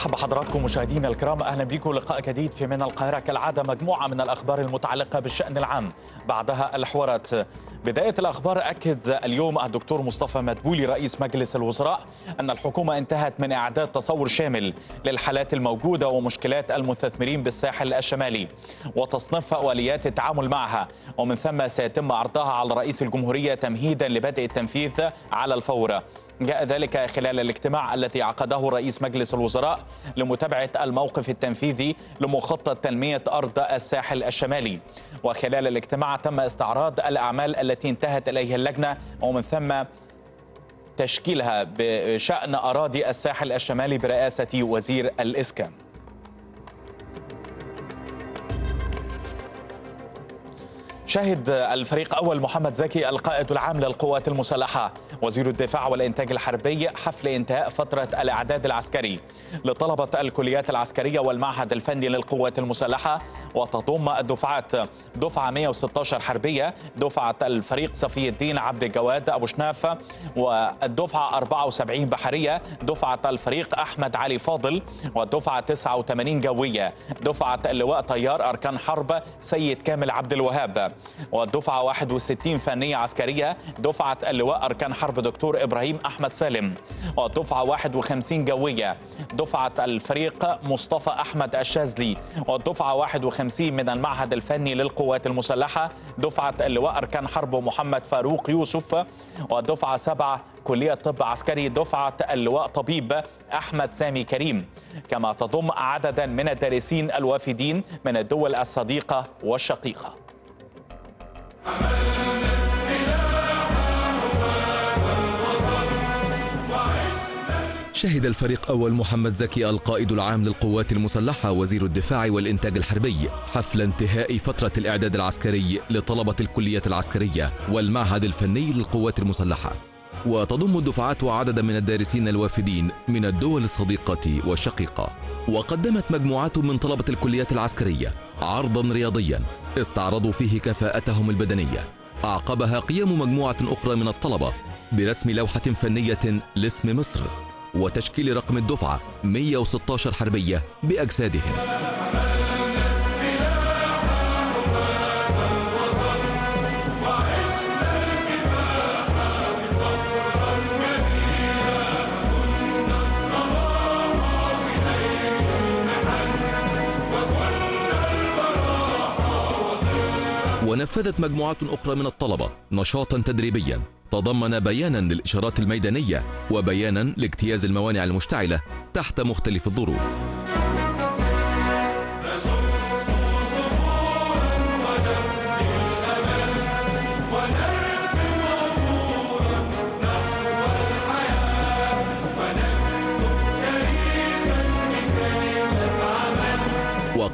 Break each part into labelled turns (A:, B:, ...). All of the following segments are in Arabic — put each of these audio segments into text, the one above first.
A: برحب بحضراتكم مشاهدينا الكرام. أهلا بكم. لقاء جديد في من القاهرة. كالعادة مجموعة من الأخبار المتعلقة بالشأن العام. بعدها الحوارات. بداية الأخبار أكد اليوم الدكتور مصطفى مدبولي رئيس مجلس الوزراء أن الحكومة انتهت من اعداد تصور شامل للحالات الموجودة ومشكلات المستثمرين بالساحل الشمالي وتصنيف واليات التعامل معها. ومن ثم سيتم عرضها على رئيس الجمهورية تمهيدا لبدء التنفيذ على الفور. جاء ذلك خلال الاجتماع الذي عقده رئيس مجلس الوزراء لمتابعة الموقف التنفيذي لمخطط تنمية أرض الساحل الشمالي. وخلال الاجتماع تم استعراض الأعمال التي انتهت إليها اللجنة ومن ثم تشكيلها بشأن أراضي الساحل الشمالي برئاسة وزير الإسكان. شهد الفريق أول محمد زكي القائد العام للقوات المسلحة. وزير الدفاع والإنتاج الحربي حفل إنتهاء فترة الإعداد العسكري. لطلبة الكليات العسكرية والمعهد الفني للقوات المسلحة وتضم الدفعات دفعة 116 حربية دفعة الفريق صفي الدين عبد الجواد أبو شناف والدفعة 74 بحرية دفعة الفريق أحمد علي فاضل والدفعة 89 جوية دفعة اللواء طيار أركان حرب سيد كامل عبد الوهاب. والدفعة 61 فنية عسكرية. دفعة اللواء أركان حرب دكتور إبراهيم أحمد سالم. والدفعة 51 جوية. دفعة الفريق مصطفى أحمد الشاذلي. والدفعة 51 من المعهد الفني للقوات المسلحة. دفعة اللواء أركان حرب محمد فاروق يوسف. والدفعة 7 كلية طب عسكري. دفعة اللواء طبيب أحمد سامي كريم. كما تضم عددا من الدارسين الوافدين من الدول الصديقة والشقيقة.
B: شهد الفريق أول محمد زكي القائد العام للقوات المسلحة وزير الدفاع والإنتاج الحربي حفل انتهاء فترة الإعداد العسكري لطلبة الكلية العسكرية والمعهد الفني للقوات المسلحة. وتضم الدفعات عددا من الدارسين الوافدين من الدول الصديقة والشقيقة. وقدمت مجموعات من طلبة الكليات العسكرية عرضا رياضيا استعرضوا فيه كفاءتهم البدنية. أعقبها قيام مجموعة أخرى من الطلبة برسم لوحة فنية لاسم مصر وتشكيل رقم الدفعة 116 حربية بأجسادهم. ونفذت مجموعات أخرى من الطلبة نشاطا تدريبيا تضمن بيانا للإشارات الميدانية وبيانا لاجتياز الموانع المشتعلة تحت مختلف الظروف.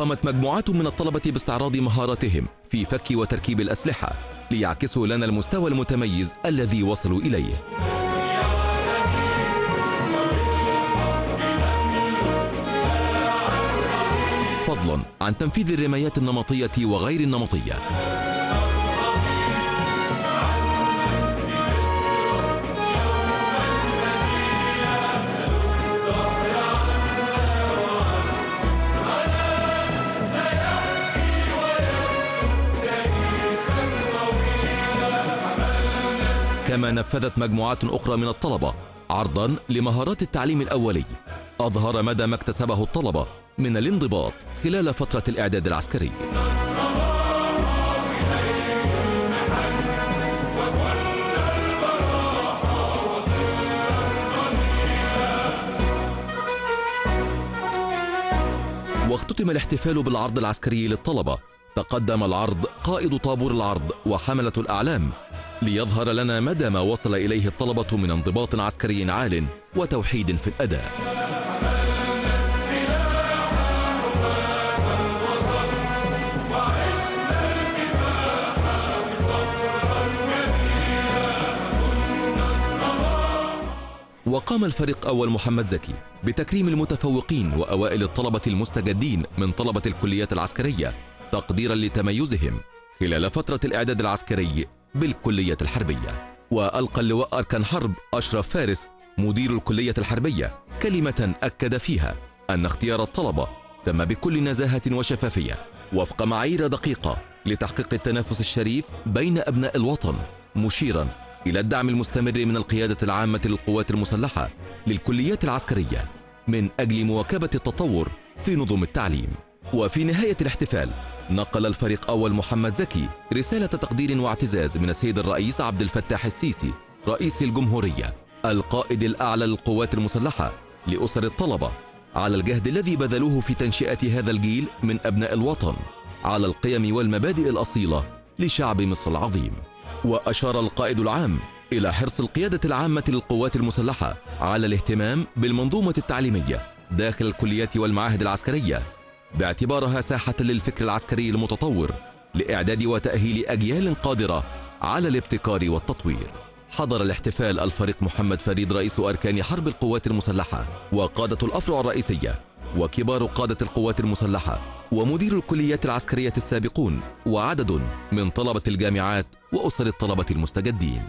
B: وقامت مجموعات من الطلبة باستعراض مهاراتهم في فك وتركيب الأسلحة ليعكسوا لنا المستوى المتميز الذي وصلوا إليه. فضلا عن تنفيذ الرمايات النمطية وغير النمطية. كما نفذت مجموعات أخرى من الطلبة عرضا لمهارات التعليم الأولي. أظهر مدى ما اكتسبه الطلبة من الانضباط خلال فترة الإعداد العسكري. واختتم الاحتفال بالعرض العسكري للطلبة. تقدم العرض قائد طابور العرض وحملة الأعلام ليظهر لنا مدى ما وصل إليه الطلبة من انضباط عسكري عال وتوحيد في الأداء. وقام الفريق أول محمد زكي بتكريم المتفوقين وأوائل الطلبة المستجدين من طلبة الكليات العسكرية تقديرا لتميزهم خلال فترة الإعداد العسكري بالكلية الحربية. وألقى اللواء أركان حرب أشرف فارس مدير الكلية الحربية كلمة أكد فيها أن اختيار الطلبة تم بكل نزاهة وشفافية وفق معايير دقيقة لتحقيق التنافس الشريف بين أبناء الوطن مشيرا إلى الدعم المستمر من القيادة العامة للقوات المسلحة للكليات العسكرية من أجل مواكبة التطور في نظم التعليم. وفي نهاية الاحتفال نقل الفريق أول محمد زكي رسالة تقدير واعتزاز من السيد الرئيس عبد الفتاح السيسي رئيس الجمهورية القائد الأعلى للقوات المسلحة لأسر الطلبة على الجهد الذي بذلوه في تنشئة هذا الجيل من أبناء الوطن على القيم والمبادئ الأصيلة لشعب مصر العظيم. وأشار القائد العام إلى حرص القيادة العامة للقوات المسلحة على الاهتمام بالمنظومة التعليمية داخل الكليات والمعاهد العسكرية باعتبارها ساحة للفكر العسكري المتطور لإعداد وتأهيل أجيال قادرة على الابتكار والتطوير. حضر الاحتفال الفريق محمد فريد رئيس أركان حرب القوات المسلحة وقادة الأفرع الرئيسية وكبار قادة القوات المسلحة ومدير الكليات العسكرية السابقون وعدد من طلبة الجامعات وأسر الطلبة المستجدين.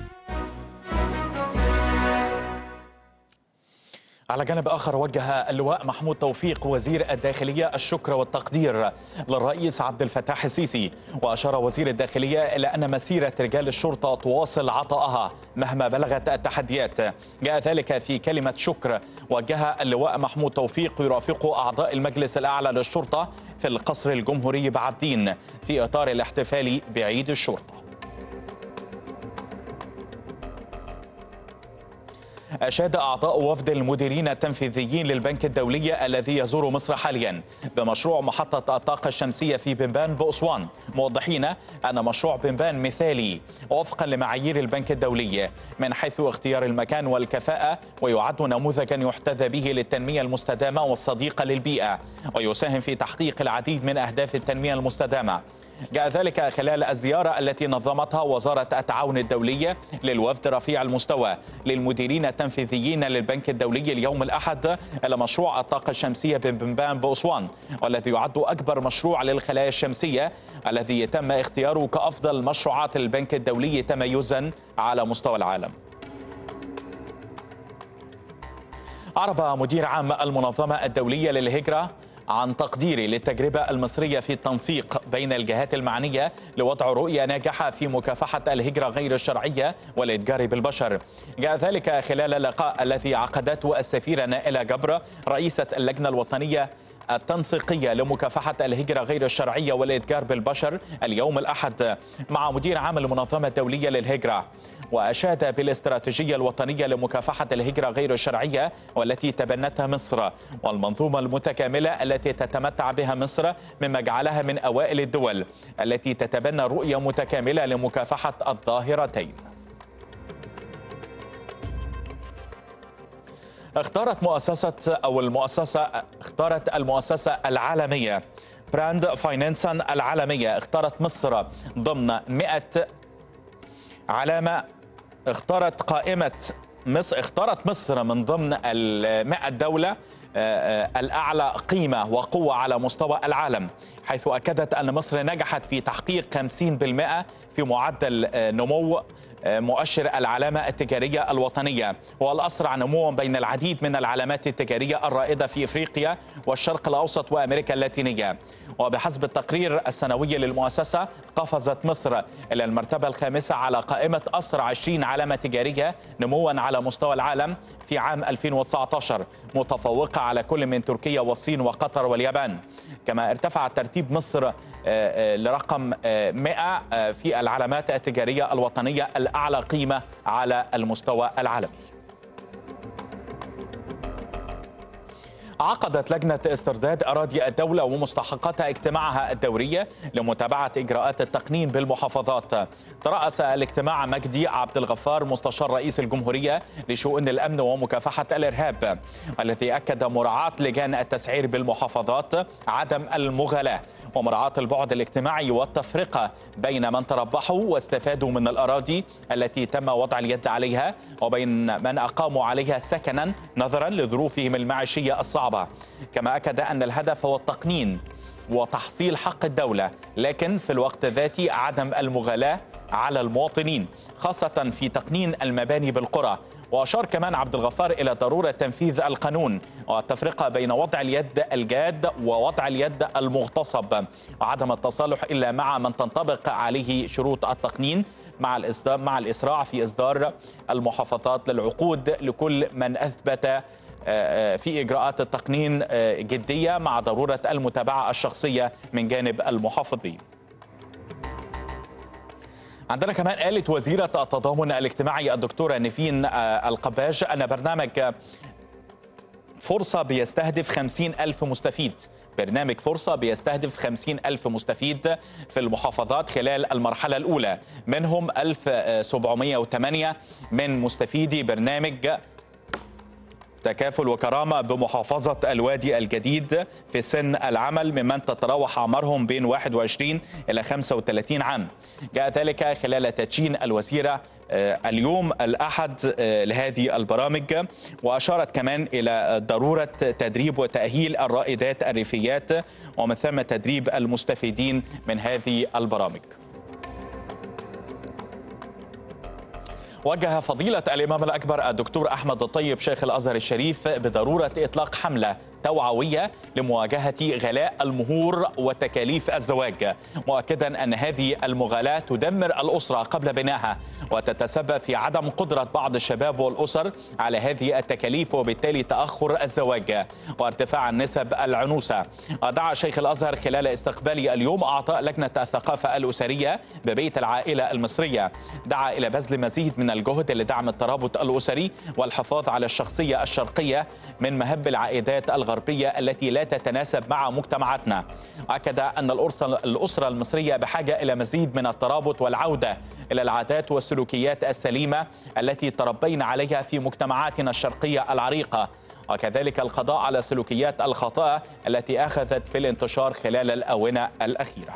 A: على جانب آخر وجه اللواء محمود توفيق وزير الداخلية الشكر والتقدير للرئيس عبد الفتاح السيسي. وأشار وزير الداخلية إلى أن مسيرة رجال الشرطة تواصل عطاءها مهما بلغت التحديات. جاء ذلك في كلمة شكر. وجه اللواء محمود توفيق يرافق أعضاء المجلس الأعلى للشرطة في القصر الجمهوري بعبدين في إطار الاحتفال بعيد الشرطة. أشاد أعضاء وفد المديرين التنفيذيين للبنك الدولي الذي يزور مصر حاليا بمشروع محطة الطاقة الشمسية في بنبان بأسوان موضحين أن مشروع بنبان مثالي وفقا لمعايير البنك الدولي من حيث اختيار المكان والكفاءة ويعد نموذجا يحتذى به للتنمية المستدامة والصديقة للبيئة ويساهم في تحقيق العديد من أهداف التنمية المستدامة. جاء ذلك خلال الزيارة التي نظمتها وزارة التعاون الدولي للوفد رفيع المستوى. للمديرين التنفيذيين للبنك الدولي اليوم الأحد إلى مشروع الطاقة الشمسية ببنبان بأسوان والذي يعد أكبر مشروع للخلايا الشمسية الذي تم اختياره كأفضل مشروعات البنك الدولي تميزا على مستوى العالم. أعرب مدير عام المنظمة الدولية للهجرة عن تقديري للتجربة المصرية في التنسيق بين الجهات المعنية لوضع رؤية ناجحة في مكافحة الهجرة غير الشرعية والإتجار بالبشر. جاء ذلك خلال اللقاء الذي عقدته السفيرة نائلة جبر رئيسة اللجنة الوطنية التنسيقية لمكافحة الهجرة غير الشرعية والإتجار بالبشر اليوم الأحد مع مدير عام المنظمة الدولية للهجرة. وأشاد بالاستراتيجية الوطنية لمكافحة الهجرة غير الشرعية والتي تبنتها مصر. والمنظومة المتكاملة التي تتمتع بها مصر مما جعلها من أوائل الدول التي تتبنى رؤية متكاملة لمكافحة الظاهرتين. اختارت مؤسسة أو المؤسسة اختارت المؤسسة العالمية. براند فاينانس العالمية اختارت مصر ضمن 100 علامة. اختارت قائمة مصر اختارت مصر من ضمن المائة دولة. الأعلى قيمة وقوة على مستوى العالم حيث أكدت أن مصر نجحت في تحقيق 50% في معدل نمو مؤشر العلامة التجارية الوطنية. هو الأسرع نموا بين العديد من العلامات التجارية الرائدة في إفريقيا والشرق الأوسط وأمريكا اللاتينية. وبحسب التقرير السنوي للمؤسسة قفزت مصر إلى المرتبة الخامسة على قائمة أسرع 20 علامة تجارية نموا على مستوى العالم في عام 2019 متفوقة على كل من تركيا والصين وقطر واليابان. كما ارتفع ترتيب مصر لرقم 100 في العلامات التجارية الوطنية الأعلى قيمة على المستوى العالمي. عقدت لجنة استرداد أراضي الدولة ومستحقاتها اجتماعها الدورية لمتابعة إجراءات التقنين بالمحافظات. ترأس الاجتماع مجدي عبد الغفار مستشار رئيس الجمهورية لشؤون الأمن ومكافحة الإرهاب الذي أكد مراعاة لجان التسعير بالمحافظات عدم المغالاة. ومراعاة البعد الاجتماعي والتفرقة بين من تربحوا واستفادوا من الأراضي التي تم وضع اليد عليها وبين من أقاموا عليها سكنا نظرا لظروفهم المعيشية الصعبة. كما أكد أن الهدف هو التقنين وتحصيل حق الدولة لكن في الوقت ذاته عدم المغالاة على المواطنين خاصة في تقنين المباني بالقرى. وأشار كمان عبد الغفار إلى ضرورة تنفيذ القانون والتفرقة بين وضع اليد الجاد ووضع اليد المغتصب. وعدم التصالح إلا مع من تنطبق عليه شروط التقنين مع مع الإسراع في إصدار المحافظات للعقود لكل من أثبت في إجراءات التقنين جدية مع ضرورة المتابعة الشخصية من جانب المحافظين. عندنا كمان قالت وزيرة التضامن الاجتماعي الدكتورة نيفين القباج. أن برنامج فرصة بيستهدف خمسين ألف مستفيد. برنامج فرصة بيستهدف خمسين ألف مستفيد في المحافظات خلال المرحلة الأولى. منهم 1708 من مستفيدي برنامج تكافل وكرامة بمحافظة الوادي الجديد في سن العمل ممن تتراوح أعمارهم بين 21 إلى 35 عام. جاء ذلك خلال تدشين الوزيرة اليوم الأحد لهذه البرامج. وأشارت كمان إلى ضرورة تدريب وتأهيل الرائدات الريفيات ومن ثم تدريب المستفيدين من هذه البرامج. وجه فضيلة الإمام الأكبر الدكتور أحمد الطيب شيخ الأزهر الشريف بضرورة إطلاق حملة. توعوية لمواجهة غلاء المهور وتكاليف الزواج. مؤكدا أن هذه المغالاة تدمر الأسرة قبل بنائها وتتسبب في عدم قدرة بعض الشباب والأسر على هذه التكاليف وبالتالي تأخر الزواج وارتفاع النسب العنوسة. ودعا شيخ الأزهر خلال استقبالي اليوم أعطاء لجنة الثقافة الأسرية ببيت العائلة المصرية. دعا إلى بذل مزيد من الجهد لدعم الترابط الأسري والحفاظ على الشخصية الشرقية من مهب العائدات الغربية التي لا تتناسب مع مجتمعاتنا. أكد أن الأسرة المصرية بحاجة إلى مزيد من الترابط والعودة إلى العادات والسلوكيات السليمة التي تربينا عليها في مجتمعاتنا الشرقية العريقة. وكذلك القضاء على سلوكيات الخطأ التي أخذت في الانتشار خلال الآونة الأخيرة.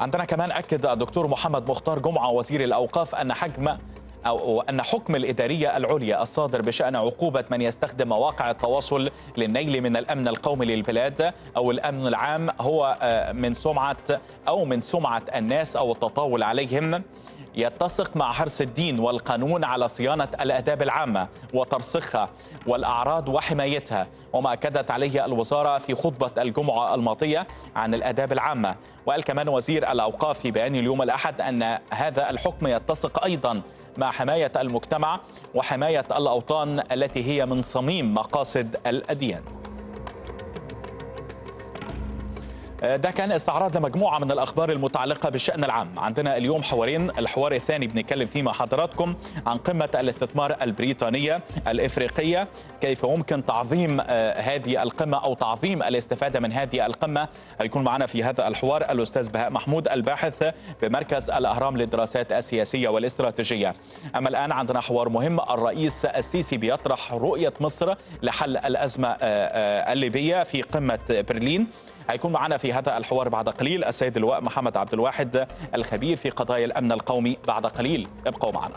A: عندنا كمان أكد الدكتور محمد مختار جمعة وزير الأوقاف أن حجم أو أن حكم الإدارية العليا الصادر بشأن عقوبة من يستخدم مواقع التواصل للنيل من الأمن القومي للبلاد أو الأمن العام هو من سمعة أو من سمعة الناس أو التطاول عليهم. يتسق مع حرص الدين والقانون على صيانة الآداب العامة وترسيخها والأعراض وحمايتها. وما أكدت عليه الوزارة في خطبة الجمعة الماضية عن الآداب العامة. وقال كمان وزير الأوقاف في بيان اليوم الأحد أن هذا الحكم يتسق أيضا مع حماية المجتمع وحماية الأوطان التي هي من صميم مقاصد الأديان. ده كان استعراض لمجموعة من الأخبار المتعلقة بالشأن العام. عندنا اليوم حوارين الحوار الثاني بنتكلم فيه مع حضراتكم عن قمة الاستثمار البريطانية الإفريقية كيف يمكن تعظيم هذه القمة أو تعظيم الاستفادة من هذه القمة. هيكون معنا في هذا الحوار الأستاذ بهاء محمود الباحث بمركز الأهرام للدراسات السياسية والاستراتيجية. أما الآن عندنا حوار مهم. الرئيس السيسي بيطرح رؤية مصر لحل الأزمة الليبية في قمة برلين. هيكون معنا في هذا الحوار بعد قليل السيد اللواء محمد عبد الواحد الخبير في قضايا الأمن القومي بعد قليل. ابقوا معنا.